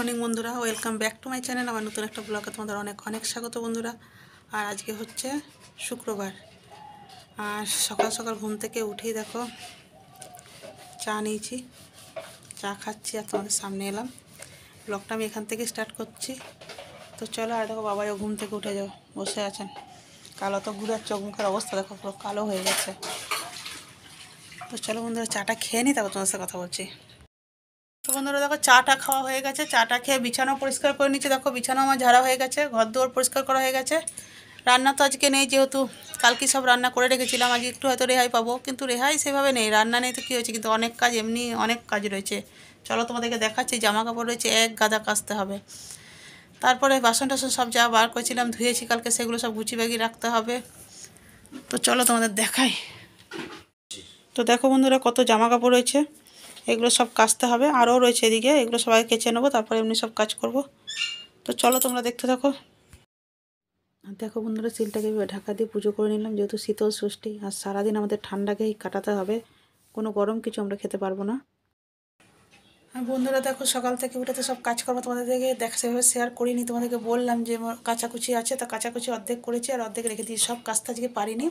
Morning বন্ধুরা, welcome back to my channel, আমার নতুন একটা ব্লগে তোমাদের অনেক অনেক স্বাগত বন্ধুরা। আর আজকে হচ্ছে শুক্রবার। আর সকাল সকাল ঘুম থেকে উঠেই দেখো, চা নিয়েছি, চা খাচ্ছি আর তোমাদের সামনে এলাম। ব্লগটা আমি এখান থেকে স্টার্ট করছি। তো চলো, আর দেখো বাবাইও ঘুম থেকে উঠে যাও, বসে আছেন। কালো তো ঘুরে চোখ মুখের অবস্থা দেখো, পুরো কালো হয়ে গেছে। তো চলো বন্ধুরা, চাটা খেয়ে নিই, তারপর তোমার সাথে কথা বলছি। তো বন্ধুরা, দেখো চাটা খাওয়া হয়ে গেছে। চাটা খেয়ে বিছানা পরিষ্কার করে নিচ্ছে। দেখো বিছানা আমার ঝাড়া হয়ে গেছে ঘর দুয়ার পরিষ্কার করা হয়ে গেছে। রান্না তো আজকে নেই, যেহেতু কালকে সব রান্না করে রেখেছিলাম, আজকে একটু হয়তো রেহাই পাবো, কিন্তু রেহাই সেভাবে নেই। রান্না নেই তো কী হয়েছে, কিন্তু অনেক কাজ, এমনি অনেক কাজ রয়েছে। চলো তোমাদেরকে দেখাচ্ছি জামা কাপড় রয়েছে, এক গাদা কাচতে হবে। তারপরে বাসন টাসন সব যা বার করেছিলাম, ধুয়েছি কালকে, সেগুলো সব গুছি ব্যাগি রাখতে হবে। তো চলো তোমাদের দেখাই। তো দেখো বন্ধুরা, কত জামা কাপড় রয়েছে। এগুলো সব কাচতে হবে। আরও রয়েছে এদিকে, এগুলো সবাই কেচে নেব, তারপরে এমনি সব কাজ করব। তো চলো তোমরা দেখতে থাকো। দেখো বন্ধুরা, সিলটাকে ঢাকা দিয়ে পুজো করে নিলাম, যেহেতু শীতল ষষ্ঠী, আর সারাদিন আমাদের ঠান্ডাকেই কাটাতে হবে। কোনো গরম কিছু আমরা খেতে পারব না। আর বন্ধুরা, দেখো সকাল থেকে উঠে তো সব কাজ করব তোমাদের থেকে দেখ সেভাবে শেয়ার করিনি। তোমাদেরকে বললাম যে কাচাকুচি আছে, তা কাঁচাকুচি অর্ধেক করেছি, আর অর্ধেক রেখে দিয়েছি। সব কাজটা আজকে পারিনি।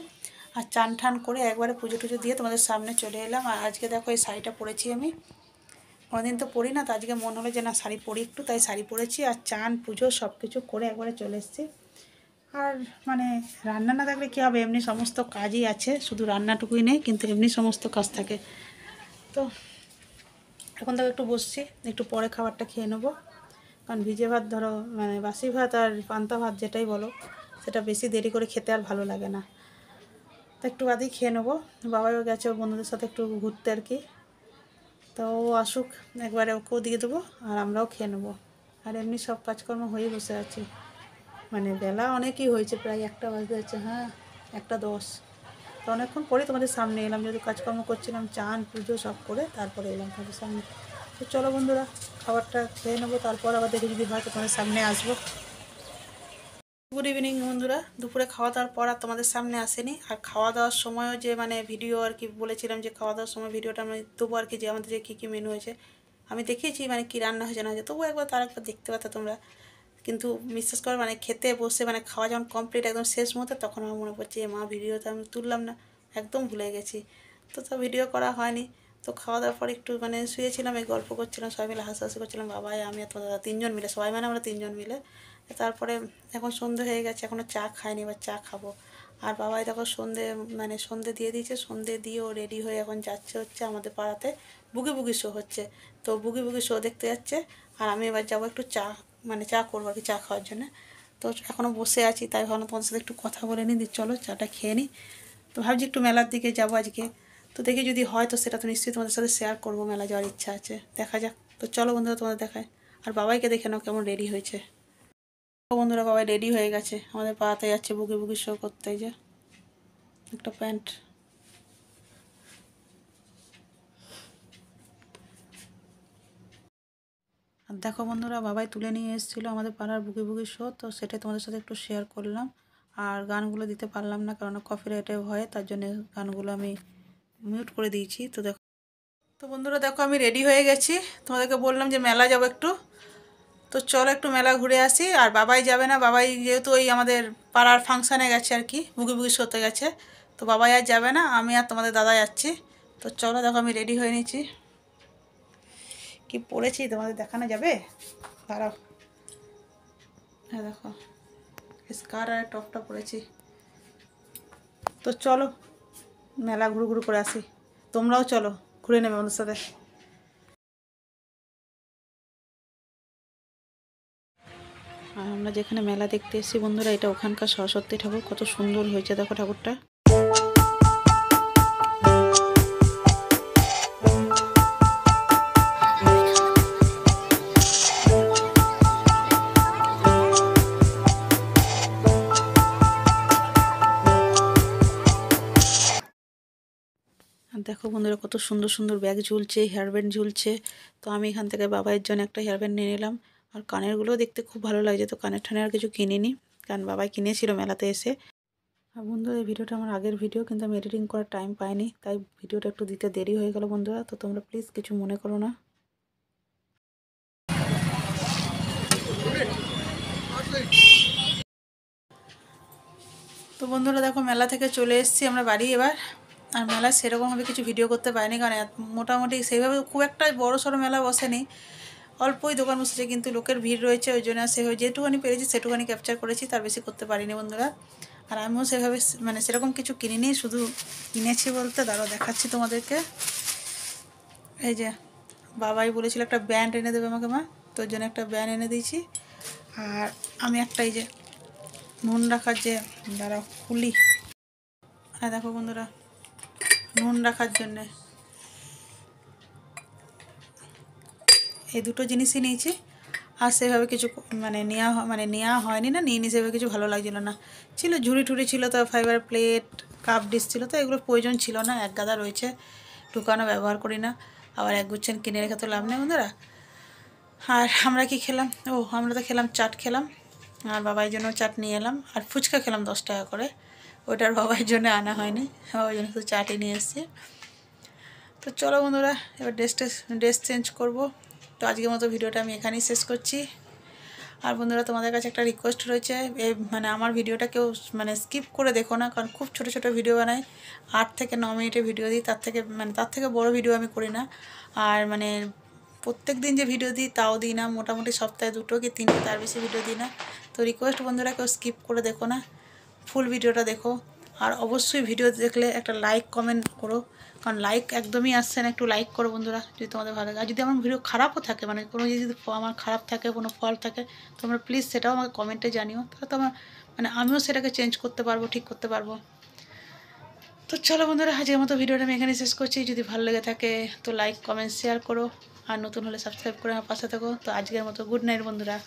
আর চান ঠান করে একবারে পুজো টুজো দিয়ে তোমাদের সামনে চলে এলাম। আর আজকে দেখো এই শাড়িটা পরেছি আমি। কোনোদিন তো পরি না, তো আজকে মনে হলো যে না শাড়ি পরি একটু, তাই শাড়ি পরেছি আর চান, পুজো সব কিছু করে একবারে চলে এসেছি। আর মানে রান্না না থাকলে কী হবে? এমনি সমস্ত কাজই আছে, শুধু রান্নাটুকুই নেই, কিন্তু এমনি সমস্ত কাজ থাকে। তো এখন থেকে একটু বসছি, একটু পরে খাবারটা খেয়ে নেব। কারণ ভিজে ভাত ধরো মানে বাসি ভাত আর পান্তা ভাত যেটাই বলো, সেটা বেশি দেরি করে খেতে আর ভালো লাগে না। তো একটু বাদেই খেয়ে নেব। বাবাও গেছে ওর বন্ধুদের সাথে একটু ঘুরতে আর কি। তো ও আসুক, একবারে ওকেও দিয়ে দেবো আর আমরাও খেয়ে নেব। আর এমনি সব কাজকর্ম হয়ে বসে আছি। মানে বেলা অনেকই হয়েছে, প্রায় একটা বাজতে যাচ্ছে হ্যাঁ একটা দশ। তো অনেকক্ষণ পরে তোমাদের সামনে এলাম, যেহেতু কাজকর্ম করছিলাম, চান, পুজো সব করে তারপরে এলাম তোমাদের সামনে। তো চলো বন্ধুরা, খাবারটা খেয়ে নেব, তারপর আবার দেখে যদি হয় তোমাদের সামনে আসব। গুড ইভিনিং বন্ধুরা। দুপুরে খাওয়া দাওয়ার পর আর তোমাদের সামনে আসেনি। আর খাওয়া দাওয়ার সময়ও যে মানে ভিডিও আর কি বলেছিলাম যে, খাওয়া দাওয়ার সময় ভিডিওটা আমি দেবো আর কি, যে, আমাদের যে, কী কী মেনু হয়েছে। আমি দেখিয়েছি মানে কী রান্না হয়েছে, না হয়েছে। তবুও একবার তার একবার দেখতে পাতো তোমরা। কিন্তু বিশ্বাস করো মানে খেতে বসে মানে খাওয়া যখন কমপ্লিট একদম শেষ মুহূর্তে, তখন আমার মনে পড়ছে মা ভিডিওটা আমি তুললাম না। একদম ভুলে গেছি। তো তো ভিডিও করা হয়নি। তো খাওয়া দাওয়ার পর একটু মানে শুয়েছিলাম, এই গল্প করছিলাম, সবাই মিলে হাসাহাসি করছিলাম। বাবাই, আমি আর দাদা তিনজন মিলে, সবাই মানে আমরা তিনজন মিলে। তারপরে এখন সন্ধে হয়ে গেছে এখনও চা খাইনি, এবার চা খাব। আর বাবাই দেখো সন্ধে মানে সন্ধে দিয়ে দিয়েছে, সন্ধে দিয়ে ও রেডি হয়ে এখন যাচ্ছে হচ্ছে আমাদের পাড়াতে বুগি বুগি শো হচ্ছে। তো বুগি বুগি শো দেখতে যাচ্ছে, আর আমি এবার যাব একটু চা মানে চা করব আর কি, চা খাওয়ার জন্য। তো এখনও বসে আছি, তাই ভাবলাম তোমার সাথে একটু কথা বলে নিই চলো চাটা খেয়ে নিই। তো ভাবছি একটু মেলার দিকে যাব আজকে। তো দেখি যদি হয় তো সেটা তো নিশ্চয়ই তোমাদের সাথে শেয়ার করব মেলা যাওয়ার ইচ্ছা আছে। দেখা যাক। তো চলো বন্ধুরা তোমাদের দেখায়। আর বাবাইকে দেখে নাও কেমন রেডি হয়েছে। বন্ধুরা বাবাই রেডি হয়ে গেছে। আমাদের পাড়াতে যাচ্ছে, বুকি বুকি শো করতে যে। একটা প্যান্ট আর দেখো বন্ধুরা, বাবাই তুলে নিয়ে এসেছিল আমাদের পাড়ার বুকি বুকি শো তো সেটা তোমাদের সাথে একটু শেয়ার করলাম। আর গানগুলো দিতে পারলাম না কারণ কপিরাইটে ভয়ে, তার জন্য গানগুলো আমি মিউট করে দিয়েছি। তো দেখো, তো বন্ধুরা দেখো আমি রেডি হয়ে গেছি। তোমাদেরকে বললাম যে মেলা যাব একটু। তো চলো একটু মেলা ঘুরে আসি। আর বাবাই যাবে না, বাবাই যেহেতু ওই আমাদের পাড়ার ফাংশানে গেছে আর কি বুকি বুকি শোতে গেছে। তো বাবাই আর যাবে না, আমি আর তোমাদের দাদা যাচ্ছি। তো চলো দেখো, আমি রেডি হয়ে নিয়েছি। কি পড়েছি তোমাদের দেখানো যাবে? দাঁড়াও। হ্যাঁ দেখো। স্কার আর টপটা পরেছি তো চলো, মেলা ঘুরু ঘুরু করে আসি। তোমরাও চলো, ঘুরে নেবে আমাদের সাথে। আর আমরা যেখানে মেলা দেখতে এসেছি, বন্ধুরা, এটা ওখানকার সরস্বতী ঠাকুর। কত সুন্দর হয়েছে, দেখো ঠাকুরটা। দেখো বন্ধুরা, কত সুন্দর সুন্দর ব্যাগ ঝুলছে হেয়ার ব্যান্ড ঝুলছে। তো আমি এখান থেকে বাবাইয়ের জন্য একটা হেয়ার ব্যান্ড নিয়ে নিলাম। আর কানেরগুলো দেখতে খুব ভালো লাগছে, তো কানের ঠানে আর কিছু কিনিনি। কারণ বাবাই কিনেছিল মেলাতে এসে। আর বন্ধুরা, এই ভিডিওটা আমার আগের ভিডিও, কিন্তু আমি এডিটিং করার টাইম পাইনি, তাই ভিডিওটা একটু দিতে দেরি হয়ে গেল বন্ধুরা, তো তোমরা প্লিজ কিছু মনে করো না। তো বন্ধুরা, দেখো মেলা থেকে চলে এসেছি আমরা বাড়ি এবার, আর মেলা সেরকমভাবে কিছু ভিডিও করতে পারিনি, কারণ মোটামুটি সেইভাবে খুব একটা বড়ো সড়ো মেলা বসেনি। অল্পই দোকান বসেছে, কিন্তু লোকের ভিড় রয়েছে, ওই জন্য সেভাবে যেটুখানি পেরেছি সেটুখানি ক্যাপচার করেছি, তার বেশি করতে পারিনি বন্ধুরা। আর আমিও সেভাবে স- মানে সেরকম কিছু কিনিনি, শুধু কিনেছি বলতে, দাঁড়াও দেখাচ্ছি তোমাদেরকে। এই যে, বাবাই বলেছিল একটা ব্যান্ড এনে দেবে আমাকে মা, তোর জন্য একটা ব্যান্ড এনে দিয়েছি। আর আমি একটা এই যে, নুন রাখার যে, দাঁড়াও খুলি হ্যাঁ দেখো বন্ধুরা, নুন রাখার জন্যে। এই দুটো জিনিসই নিয়েছি। আর সেভাবে কিছু মানে নেওয়া মানে নেওয়া হয়নি না, নিয়ে নি সেভাবে কিছু ভালো লাগছিল না। ছিল, ঝুড়ি টুড়ি ছিল, তো ফাইবার প্লেট কাপ ডিশ ছিল, তো এগুলো প্রয়োজন ছিল না, এক গাদা রয়েছে, ঢুকানো ব্যবহার করি না। আবার এক গুচ্ছেন কিনে রেখে তো লাভ নেই বন্ধুরা। আর আমরা কি খেলাম? ও, আমরা তো খেলাম চাট খেলাম। আর বাবার জন্য চাট নিয়ে এলাম। আর ফুচকা খেলাম দশ টাকা করে। ওটার বাবার জন্য আনা হয়নি। বাবার জন্য শুধু চাটই নিয়ে এসেছি। তো চলো বন্ধুরা, এবার ড্রেস ড্রেস চেঞ্জ করব। তো আজকের মতো ভিডিওটা আমি এখানেই শেষ করছি। আর বন্ধুরা, তোমাদের কাছে একটা রিকোয়েস্ট রয়েছে মানে আমার ভিডিওটা কেউ মানে স্কিপ করে দেখো না, কারণ খুব ছোট ছোট ভিডিও বানাই। আট থেকে ন মিনিটের ভিডিও দিই, তার থেকে মানে তার থেকে বড় ভিডিও আমি করি না। আর মানে প্রত্যেক দিন যে ভিডিও দিই, তাও দিই না। মোটামুটি সপ্তাহে দুটো কি তিনটে, তার বেশি ভিডিও দিই না। তো রিকোয়েস্ট বন্ধুরা, কেউ স্কিপ করে দেখো না। ফুল ভিডিওটা দেখো। আর অবশ্যই ভিডিও দেখলে একটা লাইক কমেন্ট করো। কারণ লাইক একদমই আসছে না, একটু লাইক করো বন্ধুরা, যদি তোমাদের ভালো লাগে। আর যদি আমার ভিডিও খারাপও থাকে মানে কোনো যদি আমার খারাপ থাকে, কোনো ফল থাকে, তোমরা প্লিজ সেটাও আমাকে কমেন্টে জানিও। তাহলে তো আমার মানে আমিও সেটাকে চেঞ্জ করতে পারব, ঠিক করতে পারব। তো চলো বন্ধুরা, আজকের মতো ভিডিওটা আমি এখানে শেষ করছি। যদি ভালো লেগে থাকে, তো লাইক কমেন্ট শেয়ার করো। আর নতুন হলে সাবস্ক্রাইব করে আমার পাশে থাকো। তো আজকের মতো গুড নাইট বন্ধুরা।